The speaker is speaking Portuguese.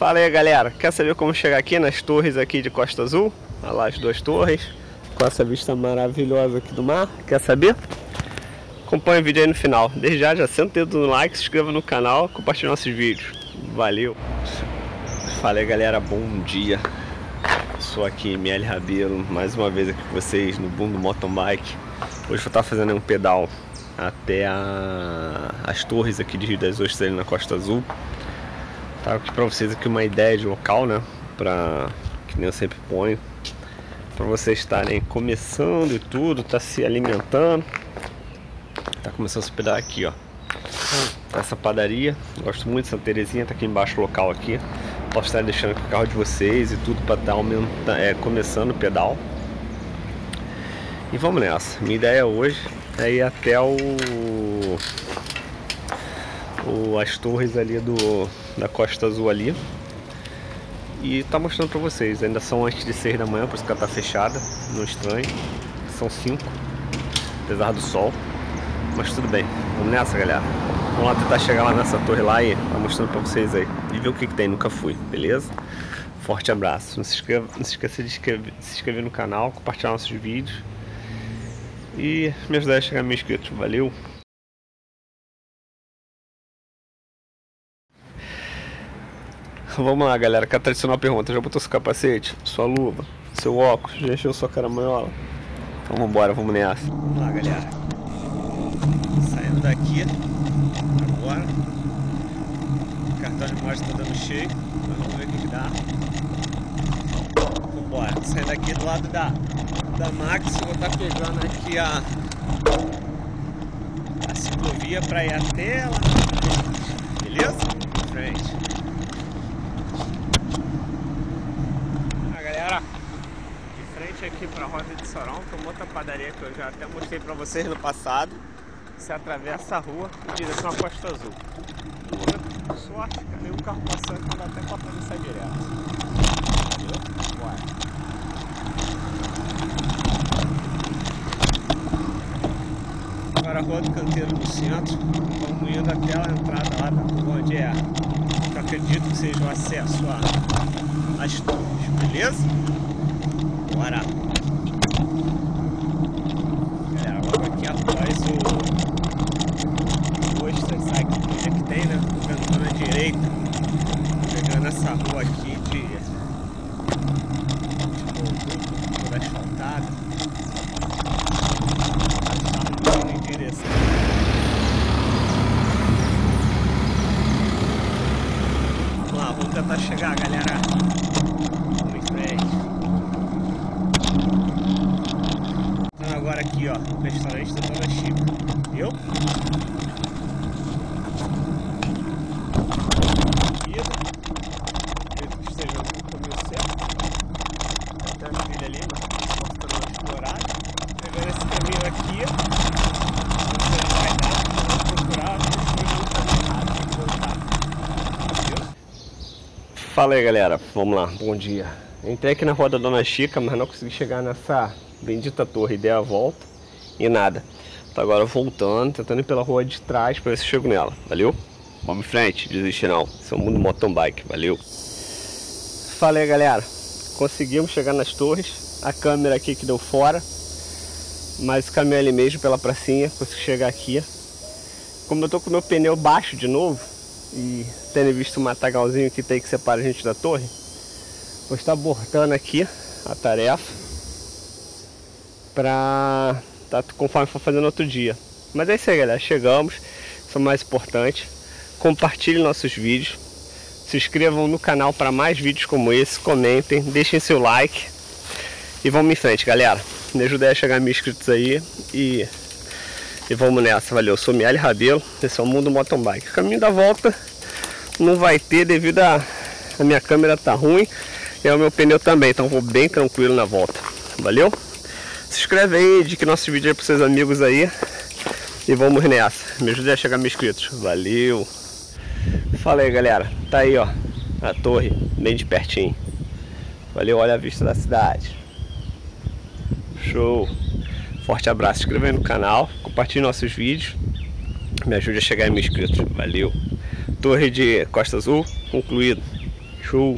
Fala aí galera, quer saber como chegar aqui nas torres aqui de Costa Azul? Olha lá as duas torres, com essa vista maravilhosa aqui do mar, quer saber? Acompanhe o vídeo aí no final. Desde já, já senta o dedo no like, se inscreva no canal, compartilhe nossos vídeos. Valeu! Fala aí galera, bom dia. Sou aqui ML Rabelo, mais uma vez aqui com vocês no Boom do Mountain Bike. Hoje vou estar fazendo um pedal até a... as torres aqui de Rio das Ostras na Costa Azul. Tá aqui pra vocês aqui uma ideia de local, né? Pra, que nem eu sempre ponho. Pra vocês estarem começando e tudo, tá se alimentando. Tá começando a pedalar aqui, ó. Essa padaria, gosto muito de Santa Terezinha, tá aqui embaixo o local aqui. Posso estar deixando aqui o carro de vocês e tudo para estar tá aumentando, é, começando o pedal. E vamos nessa. Minha ideia hoje é ir até o, o as torres ali do da Costa Azul ali. E tá mostrando para vocês. Ainda são antes de 6 da manhã, por isso que ela tá fechada. Não estranho. São 5, apesar do sol. Mas tudo bem, vamos nessa galera. Vamos lá tentar chegar lá nessa torre lá e tá mostrando pra vocês aí. E ver o que, que tem, nunca fui, beleza? Forte abraço. Não se, inscreva, não se esqueça de inscrever, se inscrever no canal, compartilhar nossos vídeos. E me ajudar a chegar a mil inscritos. Valeu! Vamos lá galera, que a tradicional pergunta, já botou seu capacete, sua luva, seu óculos, já encheu sua caramanhola? Então vambora, vamos nessa. Vamos lá galera saindo daqui agora. O cartão de mostra está dando cheio, mas vamos ver o que, que dá. Vambora, saindo daqui do lado da, da Max, vou estar tá pegando aqui a, a ciclovia para ir até lá. Beleza? Frente. Ah, galera, de frente aqui para a Roda de Sorão, tem uma outra padaria que eu já até mostrei para vocês no passado. Você atravessa a rua em direção à Costa Azul. Por sorte, nenhum carro passando que dá até pra atravessar direto. Entendeu? Bora. Agora a rua do canteiro no centro. Vamos indo até a entrada lá da onde é. Acredito que seja o acesso às torres, beleza? Bora! Galera, logo aqui após o tem, né? Pegando na direita, pegando essa rua aqui de, de toda asfaltada. Tá muito interessante. Vamos vamos tentar chegar, galera. Vamos em frente. Então agora aqui, ó, restaurante da Dona Chica. Viu? Fala aí galera, vamos lá, bom dia. Entrei aqui na rua da Dona Chica, mas não consegui chegar nessa bendita torre, dei a volta e nada. Tô agora voltando, tentando ir pela rua de trás para ver se chego nela, valeu? Vamos em frente, desistir não, esse é mundo mountain bike, valeu? Fala aí galera, conseguimos chegar nas torres, a câmera aqui que deu fora, mas o caminho ali mesmo pela pracinha, consegui chegar aqui. Como eu tô com meu pneu baixo de novo, e tendo visto o matagalzinho que tem que separa a gente da torre, vou estar abortando aqui a tarefa para tá, conforme for fazendo outro dia. Mas é isso aí galera, chegamos, isso é o mais importante. Compartilhem nossos vídeos, se inscrevam no canal para mais vídeos como esse, comentem, deixem seu like e vamos em frente galera. Me ajudem a chegar a mil inscritos aí e e vamos nessa, valeu. Eu sou Miele Rabelo, esse é o Mundo Mountain Bike. O caminho da volta não vai ter devido a, a minha câmera tá ruim e o meu pneu também, então vou bem tranquilo na volta. Valeu? Se inscreve aí, indique nosso vídeo aí pros seus amigos aí e vamos nessa. Me ajude a chegar a mil inscritos. Valeu! Fala aí galera, tá aí ó, a torre, bem de pertinho. Valeu, olha a vista da cidade. Show! Forte abraço, inscreva aí no canal, compartilhe nossos vídeos, me ajude a chegar em mil inscritos. Valeu! Torre de Costa Azul, concluído. Show!